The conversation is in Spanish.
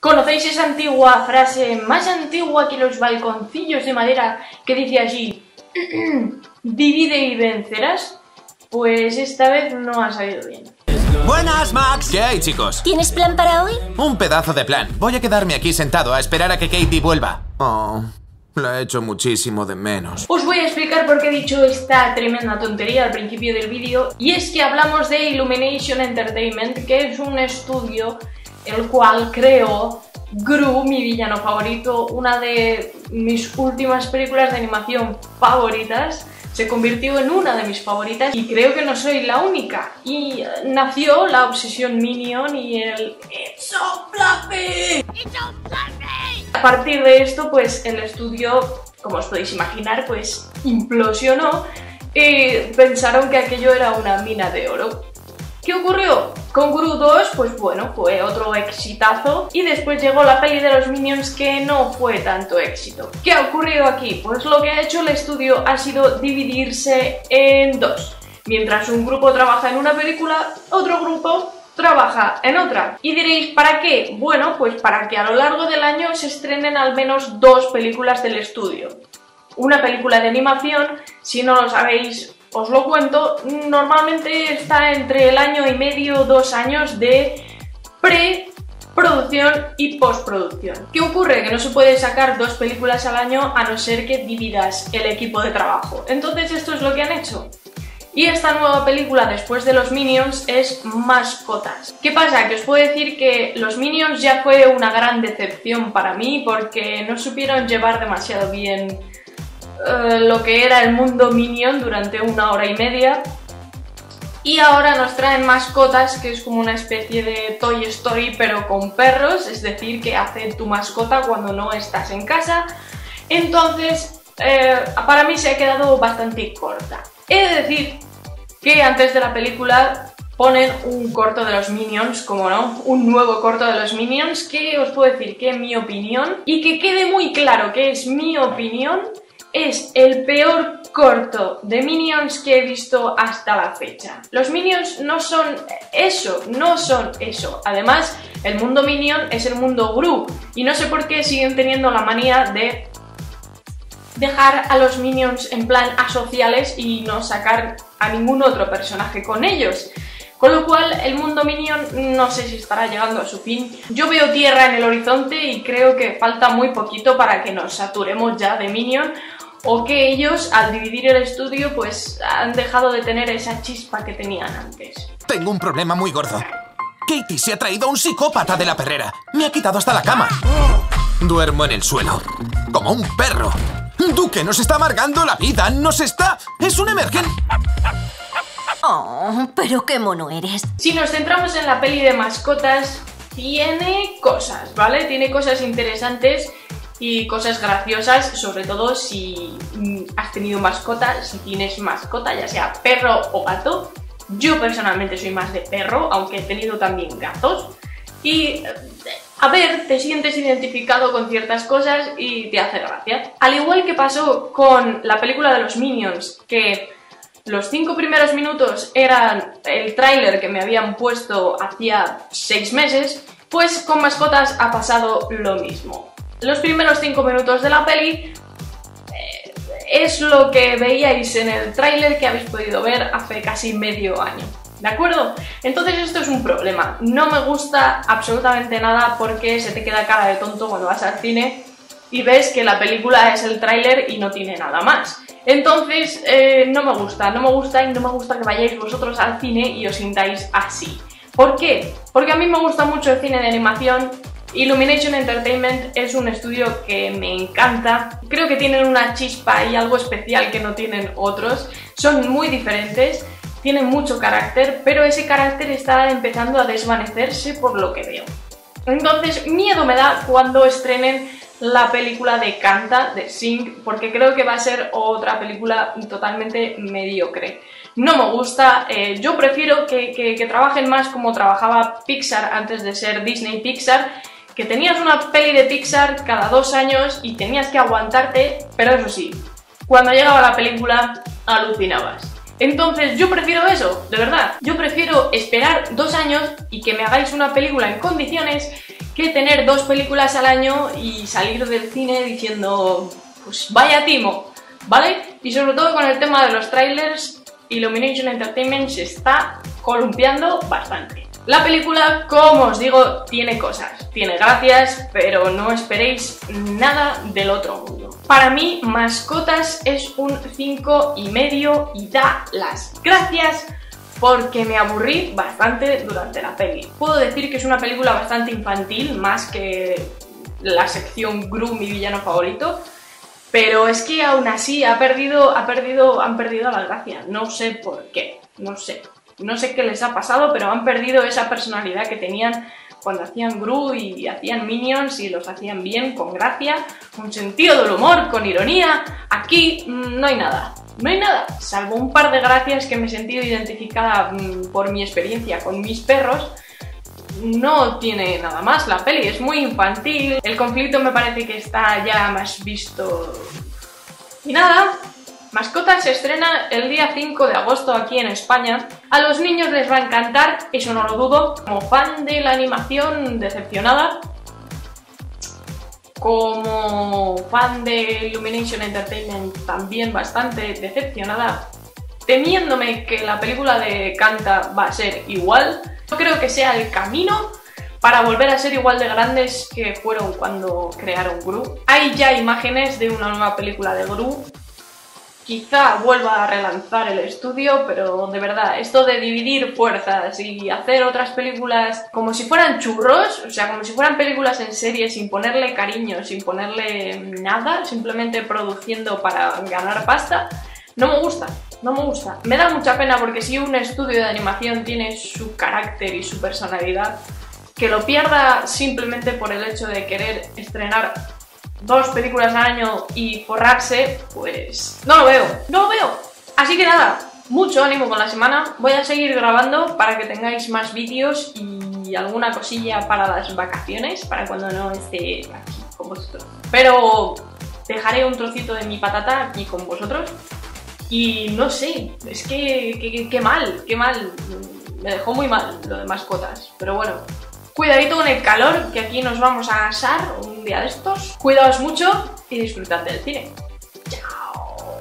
¿Conocéis esa antigua frase, más antigua que los balconcillos de madera, que dice así, divide y vencerás? Pues esta vez no ha salido bien. Buenas, Max. ¿Qué hay, chicos? ¿Tienes plan para hoy? Un pedazo de plan. Voy a quedarme aquí sentado a esperar a que Katie vuelva. Oh, la he hecho muchísimo de menos. Os voy a explicar por qué he dicho esta tremenda tontería al principio del vídeo. Y es que hablamos de Illumination Entertainment, que es un estudio el cual creó Gru, mi villano favorito, una de mis últimas películas de animación favoritas. Se convirtió en una de mis favoritas y creo que no soy la única. Y nació la obsesión Minion y el It's so fluffy. It's so fluffy. A partir de esto, pues el estudio, como os podéis imaginar, pues implosionó y pensaron que aquello era una mina de oro. ¿Qué ocurrió? Con Gru 2, pues bueno, fue otro exitazo y después llegó la peli de los Minions que no fue tanto éxito. ¿Qué ha ocurrido aquí? Pues lo que ha hecho el estudio ha sido dividirse en dos. Mientras un grupo trabaja en una película, otro grupo trabaja en otra. Y diréis, ¿para qué? Bueno, pues para que a lo largo del año se estrenen al menos dos películas del estudio. Una película de animación, si no lo sabéis, os lo cuento, normalmente está entre el año y medio, dos años de pre-producción y postproducción. ¿Qué ocurre? Que no se puede sacar dos películas al año a no ser que dividas el equipo de trabajo. Entonces esto es lo que han hecho. Y esta nueva película, después de los Minions, es Mascotas. ¿Qué pasa? Que os puedo decir que los Minions ya fue una gran decepción para mí porque no supieron llevar demasiado bien eh, lo que era el mundo Minion durante una hora y media. Y ahora nos traen mascotas, que es como una especie de Toy Story, pero con perros, es decir, que hace tu mascota cuando no estás en casa. Entonces, eh, para mí se ha quedado bastante corta. He de decir que antes de la película ponen un corto de los Minions, como no, un nuevo corto de los Minions, que os puedo decir que en mi opinión, y que quede muy claro que es mi opinión, es el peor corto de Minions que he visto hasta la fecha. Los Minions no son eso, no son eso. Además, el mundo Minion es el mundo Gru y no sé por qué siguen teniendo la manía de dejar a los Minions en plan asociales y no sacar a ningún otro personaje con ellos. Con lo cual, el mundo Minion no sé si estará llegando a su fin. Yo veo tierra en el horizonte y creo que falta muy poquito para que nos saturemos ya de Minion o que ellos, al dividir el estudio, pues han dejado de tener esa chispa que tenían antes. Tengo un problema muy gordo. Katie se ha traído a un psicópata de la perrera. Me ha quitado hasta la cama. Duermo en el suelo, como un perro. Duque nos está amargando la vida, nos está... Es un emergen... Oh, pero qué mono eres. Si nos centramos en la peli de mascotas, tiene cosas, ¿vale? Tiene cosas interesantes y cosas graciosas, sobre todo si mm, has tenido mascota, si tienes mascota, ya sea perro o gato. Yo personalmente soy más de perro, aunque he tenido también gatos. Y a ver, te sientes identificado con ciertas cosas y te hace gracia. Al igual que pasó con la película de los Minions, que los cinco primeros minutos eran el tráiler que me habían puesto hacía seis meses, pues con mascotas ha pasado lo mismo los primeros 5 minutos de la peli eh, es lo que veíais en el tráiler que habéis podido ver hace casi medio año. ¿De acuerdo? Entonces esto es un problema. No me gusta absolutamente nada porque se te queda cara de tonto cuando vas al cine y ves que la película es el tráiler y no tiene nada más. Entonces, eh, no me gusta, no me gusta y no me gusta que vayáis vosotros al cine y os sintáis así. ¿Por qué? Porque a mí me gusta mucho el cine de animación Illumination Entertainment es un estudio que me encanta. Creo que tienen una chispa y algo especial que no tienen otros. Son muy diferentes, tienen mucho carácter, pero ese carácter está empezando a desvanecerse por lo que veo. Entonces, miedo me da cuando estrenen la película de Canta, de Sing, porque creo que va a ser otra película totalmente mediocre. No me gusta, eh, yo prefiero que, que trabajen más como trabajaba Pixar antes de ser Disney Pixar, que tenías una peli de Pixar cada dos años y tenías que aguantarte, pero eso sí, cuando llegaba la película alucinabas. Entonces yo prefiero eso, de verdad. Yo prefiero esperar dos años y que me hagáis una película en condiciones que tener dos películas al año y salir del cine diciendo, pues vaya timo, ¿vale? Y sobre todo con el tema de los trailers, Illumination Entertainment se está columpiando bastante. La película, como os digo, tiene cosas, tiene gracias, pero no esperéis nada del otro mundo. Para mí, Mascotas es un 5 y medio y da las gracias porque me aburrí bastante durante la peli. Puedo decir que es una película bastante infantil, más que la sección Gru, mi villano favorito, pero es que aún así ha perdido, ha perdido, han perdido la gracia. No sé por qué, no sé. No sé qué les ha pasado, pero han perdido esa personalidad que tenían cuando hacían Gru y hacían Minions y los hacían bien, con gracia, con sentido del humor, con ironía. Aquí mm, no hay nada. No hay nada, salvo un par de gracias que me he sentido identificada mm, por mi experiencia con mis perros. No tiene nada más la peli, es muy infantil. El conflicto me parece que está ya más visto. Y nada, Mascotas se estrena el día 5 de agosto aquí en España. A los niños les va a encantar, eso no lo dudo. Como fan de la animación decepcionada, como fan de Illumination Entertainment también bastante decepcionada, temiéndome que la película de Canta va a ser igual, no creo que sea el camino para volver a ser igual de grandes que fueron cuando crearon Gru. Hay ya imágenes de una nueva película de Gru quizá vuelva a relanzar el estudio, pero de verdad, esto de dividir fuerzas y hacer otras películas como si fueran churros, o sea, como si fueran películas en serie sin ponerle cariño, sin ponerle nada, simplemente produciendo para ganar pasta, no me gusta, no me gusta. Me da mucha pena porque si un estudio de animación tiene su carácter y su personalidad, que lo pierda simplemente por el hecho de querer estrenar dos películas al año y forrarse, pues no lo veo, no lo veo. Así que nada, mucho ánimo con la semana. Voy a seguir grabando para que tengáis más vídeos y alguna cosilla para las vacaciones, para cuando no esté aquí con vosotros. Pero dejaré un trocito de mi patata aquí con vosotros. Y no sé, es que qué mal, qué mal. Me dejó muy mal lo de mascotas. Pero bueno, Cuidadito con el calor, que aquí nos vamos a asar un de estos. Cuidaos mucho y disfrutad del cine. ¡Chao!